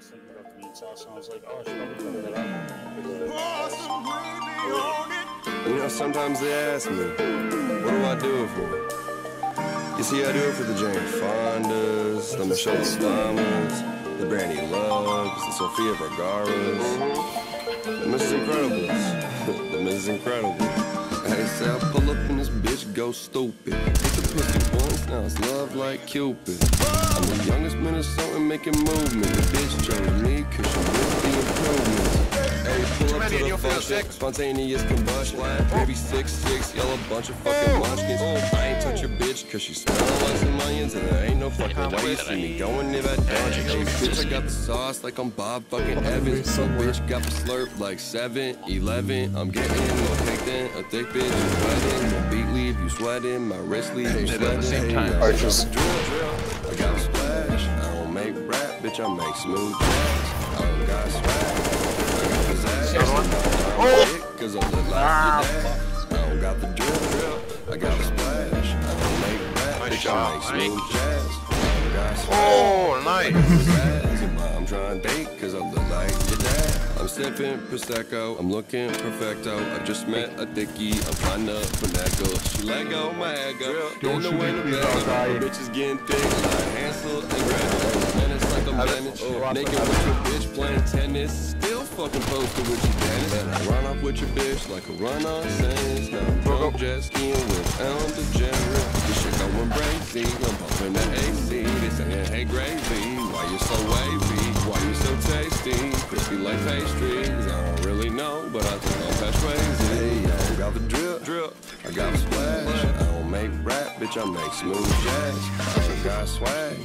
was thinking about the meat sauce, and I was like, oh, I should probably cover that up. You know, sometimes they ask me, what do I do it for? You see, I do it for the Jane Fondas, the Michelle Obamas, the Brandi Loves, the Sofia Vergara's, the Mrs. Incredibles, the Mrs. Incredible. Hey, say I pull up in this bitch, go stupid. Hit the once, now it's love like Cupid. I'm the youngest Minnesotan making movement. The bitch chose me, cause she with the improvements. Hey, pull up to the function, spontaneous combustion. Baby six six, yellow bunch of fucking munchkins. I ain't touch your bitch, cause she smelling like some onions, and there ain't no fucking way you see me going near that dungeon. Hey, bitch, I got the sauce like I'm Bob fucking Evans. Some bitch got the slurp like 7 11. I'm getting more cake a thick bitch is wedding. My beat leave you sweating, my wrist leave you sweating. at the same time. Hey, Arches. Drill, drill. I got a splash. I don't make rap, bitch. I make smooth jazz. I don't got swag. I got pizzazz. Oh! Cause I look like Ah, your dad. I don't got the drill, drill. I got a splash. I don't make rap, Nice bitch. shot, I make smooth jazz. I don't got swag. Oh, nice. Pizzazz. Your mom trying to date cause I look like your dad. I'm sipping Prosecco, I'm looking perfecto. I just met a dickie, I'm trying to finagle. She let go my ego. Don't know when to beg. Bitch is getting thick like Hansel and Gretel. Menace like a menace. Naked with your bitch playing tennis. Still fucking posted with your Dennis. And I run up with your bitch like a run on sentence. Now I'm drunk jet skiing with Ellen DeGeneres. This shit going crazy. I'm pumping the AC. They saying, hey gravy, why you so wavy? Why you so tasty? Crispy like pastries. I don't really know, but I think I'll patch crazy. Hey, I don't got the drip, drip. I got a splash. I don't make rap, bitch. I make smooth jazz. I don't got swag.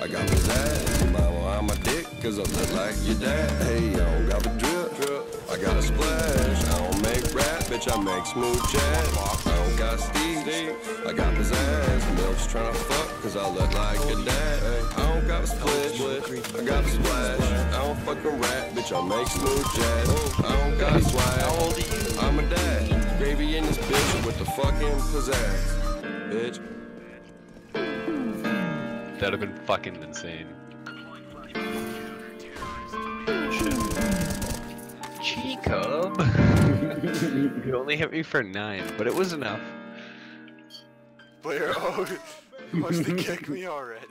I got pizzazz. Mama, I'm a dick, cause I look like your dad. Hey, I don't got the drip, drip. I got a splash. I don't make rap, bitch. I make smooth jazz. I don't got Steve. I got pizzazz. Milk's tryna fuck, cause I look like your dad. I don't got a split, I got a splash. I don't fucking rap, bitch. I make smooth jazz. I don't got swag. I'm a dad. Gravy in this bitch with the fucking pizzazz. Bitch. That'd have been fucking insane. Jacob! you only hit me for nine, but it was enough. Blair, oh, he wants to kick me already.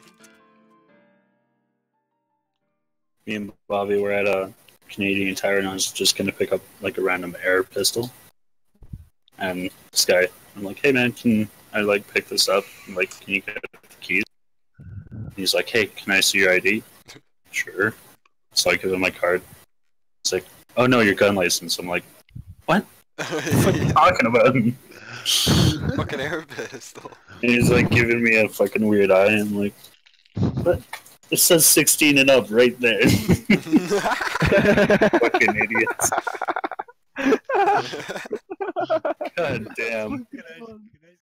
Me and Bobby were at a Canadian Tire, and I was just gonna pick up like a random air pistol. And this guy, I'm like, "Hey man, can I like pick this up? Like, can you get the keys?" And he's like, "Hey, can I see your ID?" sure. So I give him my card. It's like, "Oh no, your gun license." I'm like, "What? What are you talking about?" Fucking air pistol. And he's like giving me a fucking weird eye. and I'm like, "What?" It says 16 and up right there. fucking idiots.